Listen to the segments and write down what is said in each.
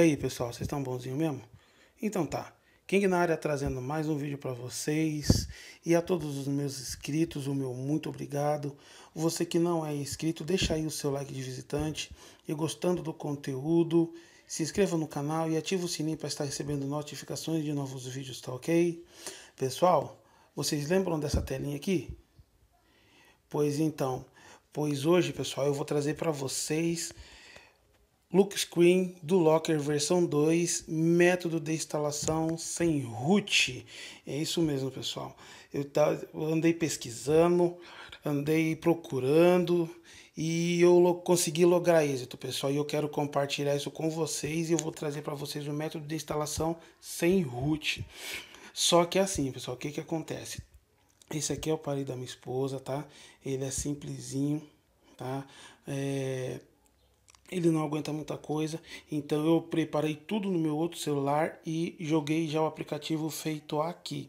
Aí, pessoal, vocês estão bonzinho mesmo? Então tá. King na área trazendo mais um vídeo para vocês e a todos os meus inscritos, o meu muito obrigado. Você que não é inscrito, deixa aí o seu like de visitante e gostando do conteúdo, se inscreva no canal e ative o sininho para estar recebendo notificações de novos vídeos, tá ok? Pessoal, vocês lembram dessa telinha aqui? Pois então, pois hoje, pessoal, eu vou trazer para vocês Look Screen do Locker versão 2, método de instalação sem root. É isso mesmo, pessoal. Eu, andei pesquisando, andei procurando e eu consegui lograr êxito, pessoal. E eu quero compartilhar isso com vocês e eu vou trazer para vocês o método de instalação sem root. Só que assim, pessoal, o que que acontece? Esse aqui é o aparelho da minha esposa, tá? Ele é simplesinho, tá? É, ele não aguenta muita coisa, então eu preparei tudo no meu outro celular e joguei já o aplicativo feito aqui.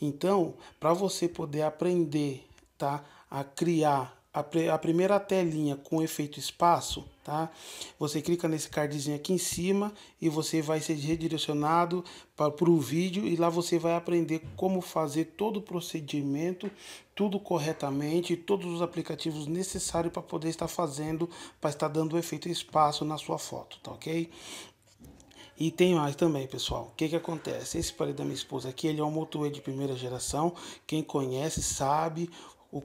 Então, para você poder aprender, tá, a criar a, primeira telinha com efeito espaço, tá? Você clica nesse cardzinho aqui em cima e você vai ser redirecionado para o vídeo e lá você vai aprender como fazer todo o procedimento, tudo corretamente, todos os aplicativos necessários para poder estar fazendo, para estar dando efeito espaço na sua foto, tá ok? E tem mais também, pessoal. O que que acontece? Esse parede da minha esposa aqui, ele é um motor de primeira geração. Quem conhece sabe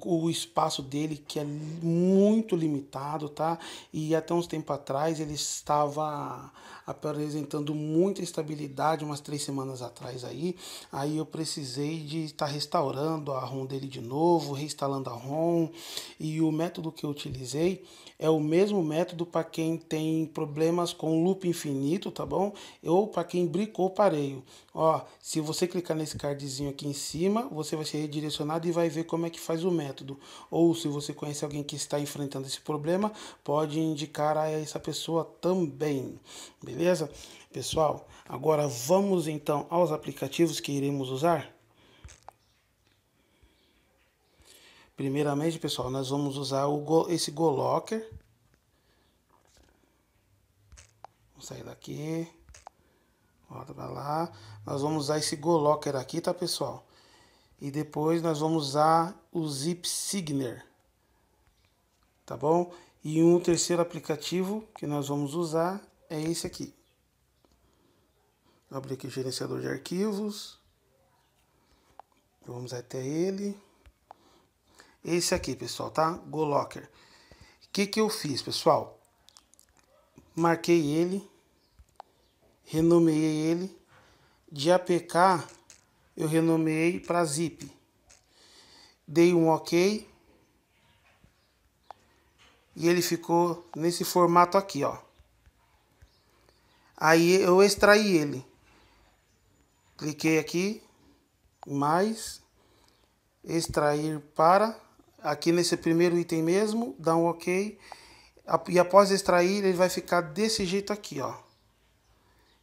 o, o, espaço dele que é muito limitado, tá? E até uns tempo atrás ele estava apresentando muita instabilidade, umas três semanas atrás aí. Aí eu precisei de estar tá restaurando a ROM dele de novo, reinstalando a ROM. E o método que eu utilizei é o mesmo método para quem tem problemas com loop infinito, tá bom? Ou para quem bricou pareio. Ó, se você clicar nesse cardzinho aqui em cima, você vai ser redirecionado e vai ver como é que faz o método. Ou se você conhece alguém que está enfrentando esse problema, pode indicar a essa pessoa também. Beleza? Pessoal, agora vamos então aos aplicativos que iremos usar. Primeiramente, pessoal, nós vamos usar o esse GoLocker. Vamos sair daqui. Volta para lá. Nós vamos usar esse GoLocker aqui, tá, pessoal? E depois nós vamos usar o Zip Signer. Tá bom? E um terceiro aplicativo que nós vamos usar é esse aqui. Vou abrir aqui o gerenciador de arquivos. Vamos até ele. Esse aqui, pessoal, tá? GoLocker. O que, que eu fiz, pessoal? Marquei ele, renomeei ele. De APK, eu renomeei para zip. Dei um OK. E ele ficou nesse formato aqui, ó. Aí eu extraí ele. Cliquei aqui, mais, extrair para aqui nesse primeiro item mesmo, dá um OK. E após extrair, ele vai ficar desse jeito aqui, ó.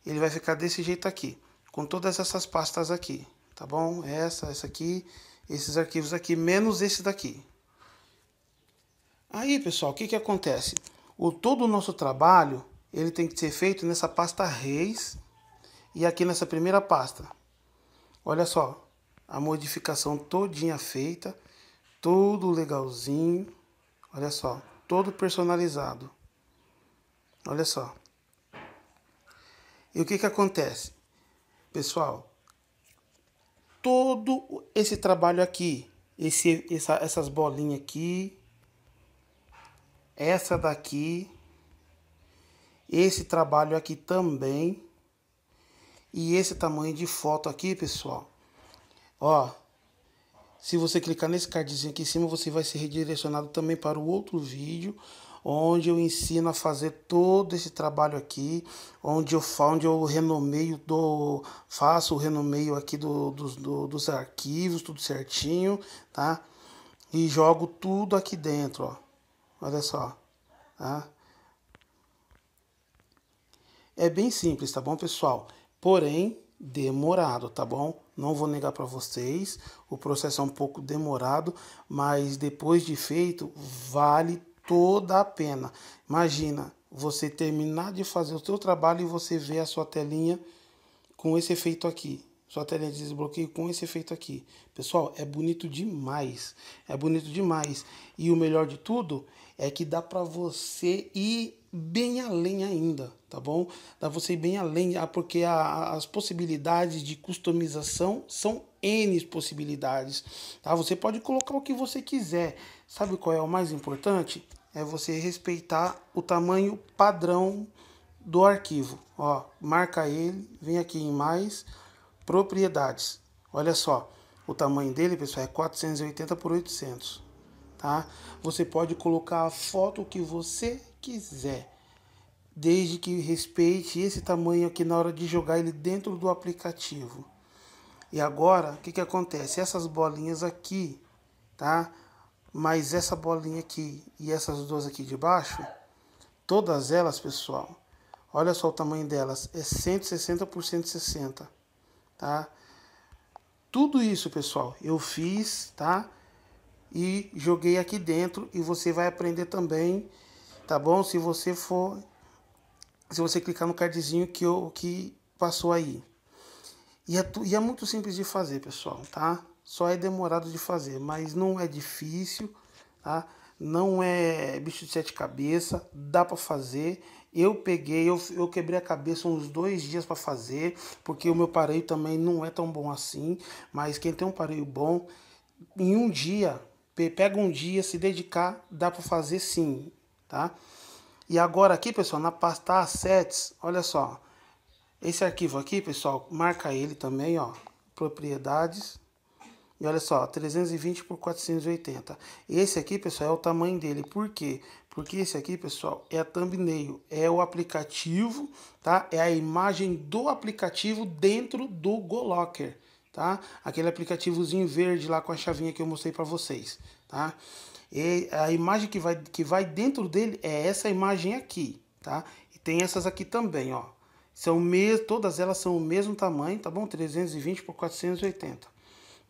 Ele vai ficar desse jeito aqui, com todas essas pastas aqui, tá bom? Essa, essa aqui, esses arquivos aqui, menos esse daqui. Aí, pessoal, o que que acontece? O todo o nosso trabalho, ele tem que ser feito nessa pasta Reis e aqui nessa primeira pasta. Olha só, a modificação todinha feita. Tudo legalzinho. Olha só, todo personalizado. Olha só. E o que que acontece? Pessoal, todo esse trabalho aqui, esse, essa, essas bolinhas aqui, essa daqui, esse trabalho aqui também, e esse tamanho de foto aqui, pessoal, ó, se você clicar nesse cardzinho aqui em cima, você vai ser redirecionado também para o outro vídeo, onde eu ensino a fazer todo esse trabalho aqui, onde eu, onde eu renomeio, do, faço o renomeio aqui do, dos, do, dos arquivos, tudo certinho, tá? E jogo tudo aqui dentro, ó. Olha só, tá? É bem simples, tá bom, pessoal? Porém, demorado, tá bom? Não vou negar para vocês, o processo é um pouco demorado, mas depois de feito, vale toda a pena. Imagina, você terminar de fazer o seu trabalho e você ver a sua telinha com esse efeito aqui. Sua telinha de desbloqueio com esse efeito aqui. Pessoal, é bonito demais. É bonito demais. E o melhor de tudo é que dá para você ir bem além ainda, tá bom? Dá você ir bem além, ah, porque a, as possibilidades de customização são N possibilidades, tá? Você pode colocar o que você quiser. Sabe qual é o mais importante? É você respeitar o tamanho padrão do arquivo. Ó, marca ele, vem aqui em mais propriedades. Olha só, o tamanho dele, pessoal, é 480 por 800, tá? Você pode colocar a foto que você quiser, desde que respeite esse tamanho aqui na hora de jogar ele dentro do aplicativo. E agora, o que que acontece? Essas bolinhas aqui, tá? Mas essa bolinha aqui e essas duas aqui de baixo, todas elas, pessoal, olha só o tamanho delas, é 160 por 160, tá? Tudo isso, pessoal, eu fiz, tá? E joguei aqui dentro e você vai aprender também, tá bom? Se você for, se você clicar no cardzinho que, eu, que passou aí. E é, e é muito simples de fazer, pessoal, tá? Só é demorado de fazer, mas não é difícil, tá? Não é bicho de sete cabeças, dá para fazer. Eu peguei, eu, eu quebrei a cabeça uns dois dias para fazer, porque o meu pareio também não é tão bom assim. Mas quem tem um pareio bom, em um dia, pega um dia, se dedicar, dá para fazer sim, tá? E agora aqui, pessoal, na pasta assets, olha só, esse arquivo aqui, pessoal, marca ele também, ó, propriedades. E olha só, 320 por 480. Esse aqui, pessoal, é o tamanho dele. Por quê? Porque esse aqui, pessoal, é a thumbnail, é o aplicativo, tá? É a imagem do aplicativo dentro do GoLocker, tá? Aquele aplicativozinho verde lá com a chavinha que eu mostrei para vocês, tá? E a imagem que vai, que vai dentro dele é essa imagem aqui, tá? E tem essas aqui também, ó. São mes todas elas são o mesmo tamanho, tá bom? 320 por 480.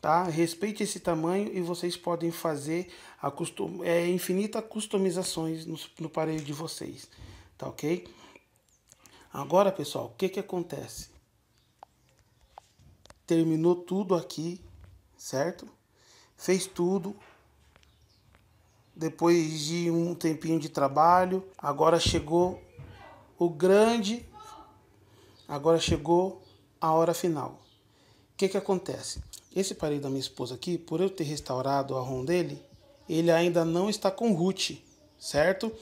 Tá? Respeite esse tamanho e vocês podem fazer a custom é, infinita customizações no, no parede de vocês, tá ok? Agora, pessoal, o que que acontece? Terminou tudo aqui, certo? Fez tudo. Depois de um tempinho de trabalho, agora chegou o grande Agora chegou a hora final. O que, que acontece? Esse parede da minha esposa aqui, por eu ter restaurado a ROM dele, ele ainda não está com root, certo?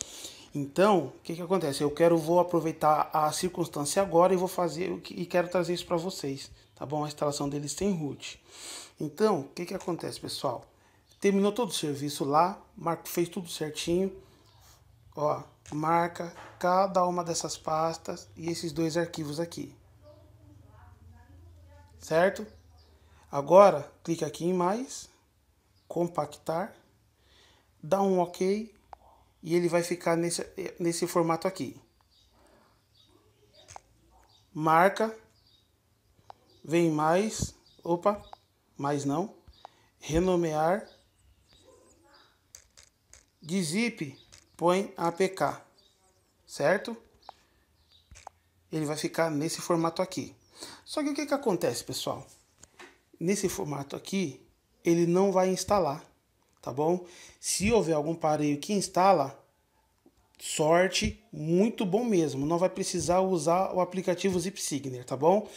Então, o que, que acontece? Eu quero, vou aproveitar a circunstância agora e vou fazer e quero trazer isso para vocês, tá bom? A instalação deles tem root. Então, o que, que acontece, pessoal? Terminou todo o serviço lá, Marco fez tudo certinho. Ó, marca cada uma dessas pastas e esses dois arquivos aqui. Certo? Agora, clica aqui em mais, compactar, dá um OK e ele vai ficar nesse, nesse formato aqui. Marca, vem mais, opa, mais não, renomear, de zip, põe APK, certo? Ele vai ficar nesse formato aqui. Só que o que, que acontece, pessoal? Nesse formato aqui, ele não vai instalar, tá bom? Se houver algum pareio que instala, sorte, muito bom mesmo. Não vai precisar usar o aplicativo ZipSigner, tá bom?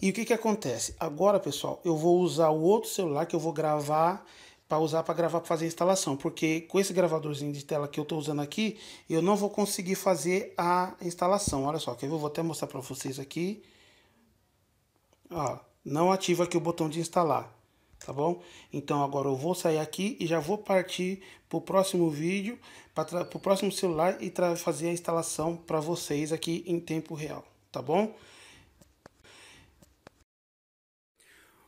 E o que, que acontece? Agora, pessoal, eu vou usar o outro celular que eu vou gravar para usar para gravar para fazer a instalação, porque com esse gravadorzinho de tela que eu estou usando aqui, eu não vou conseguir fazer a instalação. Olha só, que eu vou até mostrar para vocês aqui. Ó, não ativa aqui o botão de instalar, tá bom? Então agora eu vou sair aqui e já vou partir para o próximo vídeo, para o próximo celular e fazer a instalação para vocês aqui em tempo real, tá bom?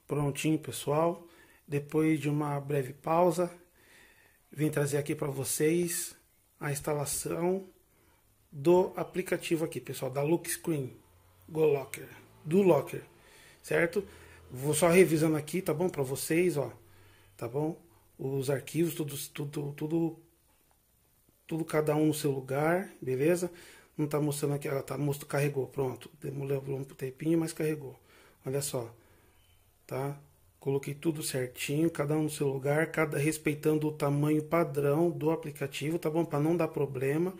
Prontinho, pessoal. Depois de uma breve pausa, vim trazer aqui para vocês a instalação do aplicativo aqui, pessoal, da Look Screen Go Locker, do Locker, certo? Vou só revisando aqui, tá bom, para vocês, ó, tá bom? Os arquivos, tudo, tudo, tudo, tudo cada um no seu lugar, beleza? Não está mostrando aqui, ela tá mostrando, carregou, pronto. Demoleu um tempinho, mas carregou. Olha só, tá? Coloquei tudo certinho, cada um no seu lugar, cada respeitando o tamanho padrão do aplicativo, tá bom? Para não dar problema.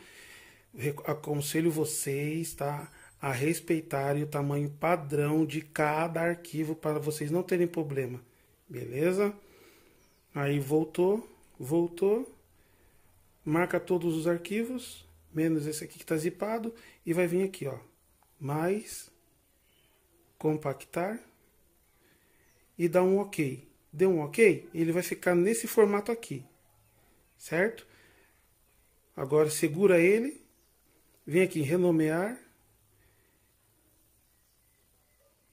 Aconselho vocês, tá? A respeitarem o tamanho padrão de cada arquivo para vocês não terem problema. Beleza? Aí voltou, voltou. Marca todos os arquivos, menos esse aqui que está zipado, e vai vir aqui, ó. Mais compactar e dá um OK. Deu um OK, ele vai ficar nesse formato aqui, certo? Agora segura ele, vem aqui em renomear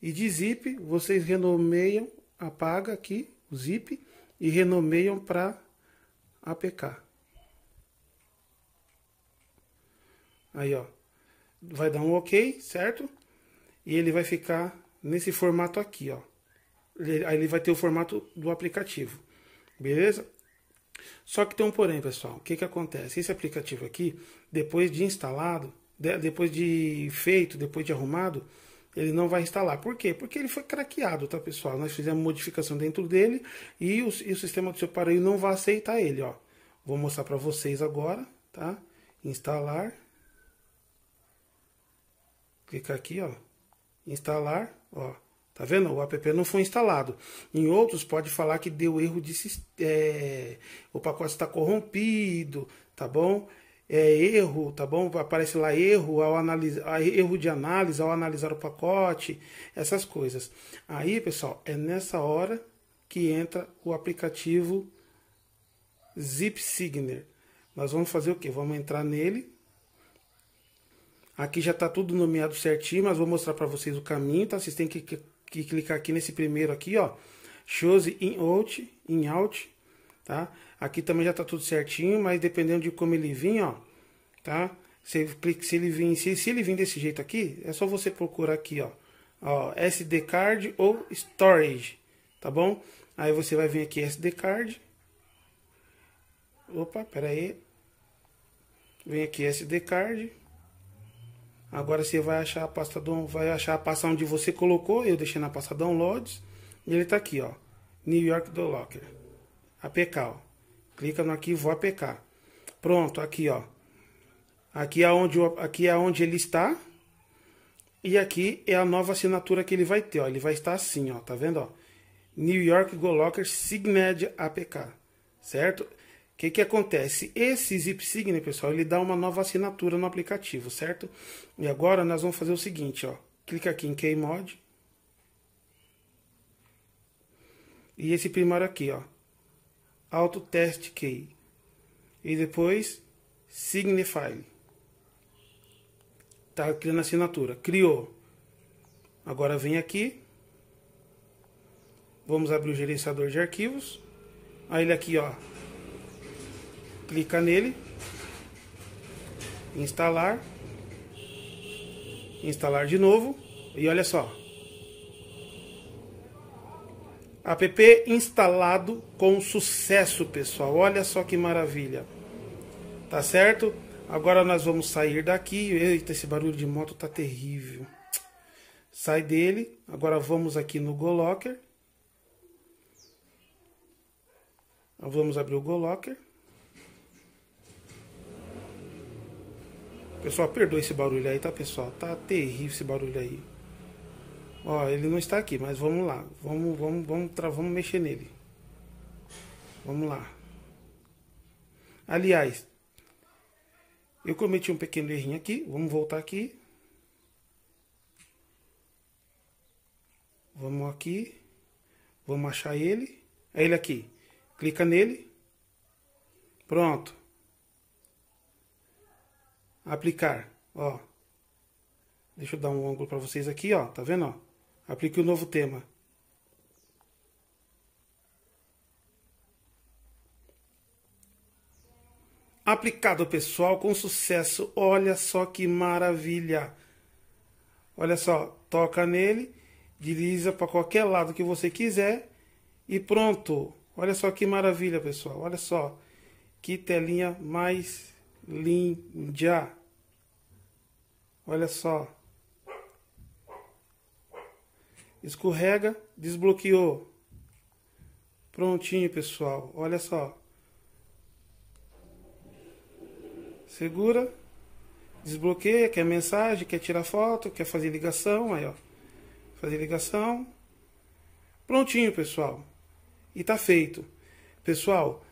e de zip vocês renomeiam, apaga aqui o zip e renomeiam para APK. Aí, ó, vai dar um OK, certo? E ele vai ficar nesse formato aqui, ó aí ele vai ter o formato do aplicativo. Beleza? Só que tem um porém, pessoal. O que, que acontece? Esse aplicativo aqui, depois de instalado, depois de feito, depois de arrumado, ele não vai instalar. Por quê? Porque ele foi craqueado, tá, pessoal? Nós fizemos modificação dentro dele e o, e o sistema do seu aparelho não vai aceitar ele, ó. Vou mostrar para vocês agora, tá? Instalar. Clica aqui, ó. Instalar, ó. Tá vendo? O app não foi instalado. Em outros pode falar que deu erro de é, o pacote está corrompido, tá bom? É erro, tá bom? Aparece lá erro ao analisar, erro de análise ao analisar o pacote, essas coisas. Aí, pessoal, é nessa hora que entra o aplicativo Zip Signer. Nós vamos fazer o que? Vamos entrar nele. Aqui já está tudo nomeado certinho, mas vou mostrar para vocês o caminho, tá? Vocês têm que que clicar aqui nesse primeiro aqui, ó, Chose in out, in out, tá? Aqui também já tá tudo certinho, mas dependendo de como ele vir, ó, tá? Se, clica, se ele vir, se, se ele vir desse jeito aqui, é só você procurar aqui, ó, ó, SD card ou storage, tá bom? Aí você vai vir aqui SD card. Opa, pera aí. Vem aqui SD card. Agora você vai achar a pasta do, vai achar a pasta onde você colocou, eu deixei na pasta downloads, e ele está aqui, ó, New York do Locker, APK, ó. Clica no arquivo APK. Pronto, aqui, ó. Aqui é onde aqui é onde ele está. E aqui é a nova assinatura que ele vai ter, ó. Ele vai estar assim, ó, tá vendo, ó? New York Go Locker Signed APK, certo? O que, que acontece? Esse Zip Sign, pessoal, ele dá uma nova assinatura no aplicativo, certo? E agora nós vamos fazer o seguinte, ó. Clica aqui em Keymod. E esse primeiro aqui, ó. Auto Test Key. E depois Signify. Tá criando assinatura. Criou. Agora vem aqui. Vamos abrir o gerenciador de arquivos. Aí ele aqui, ó, clica nele, instalar, instalar de novo e olha só. App instalado com sucesso, pessoal. Olha só que maravilha. Tá certo? Agora nós vamos sair daqui. Eita, esse barulho de moto tá terrível. Sai dele. Agora vamos aqui no GoLocker. Vamos abrir o GoLocker. Pessoal, perdoe esse barulho aí, tá, pessoal? Tá terrível esse barulho aí. Ó, ele não está aqui, mas vamos lá. Vamos, vamos, vamos, vamos mexer nele. Vamos lá. Aliás, eu cometi um pequeno errinho aqui. Vamos voltar aqui. Vamos aqui. Vamos achar ele. É ele aqui. Clica nele. Pronto aplicar, ó. Deixa eu dar um ângulo para vocês aqui, ó. Tá vendo, ó? Aplique o novo tema. Aplicado, pessoal, com sucesso. Olha só que maravilha. Olha só, toca nele, desliza para qualquer lado que você quiser e pronto. Olha só que maravilha, pessoal. Olha só que telinha mais linda. Olha só. Escorrega, desbloqueou. Prontinho, pessoal. Olha só. Segura. Desbloqueia, quer mensagem, quer tirar foto, quer fazer ligação, aí ó. Fazer ligação. Prontinho, pessoal. E tá feito. Pessoal,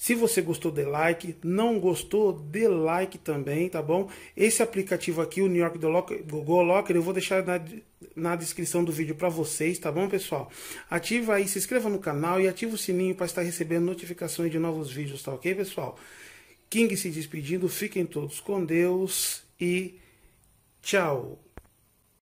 se você gostou, dê like. Não gostou, dê like também, tá bom? Esse aplicativo aqui, o New York Google Locker, eu vou deixar na, na descrição do vídeo para vocês, tá bom, pessoal? Ativa aí, se inscreva no canal e ativa o sininho para estar recebendo notificações de novos vídeos, tá ok, pessoal? King se despedindo, fiquem todos com Deus e tchau!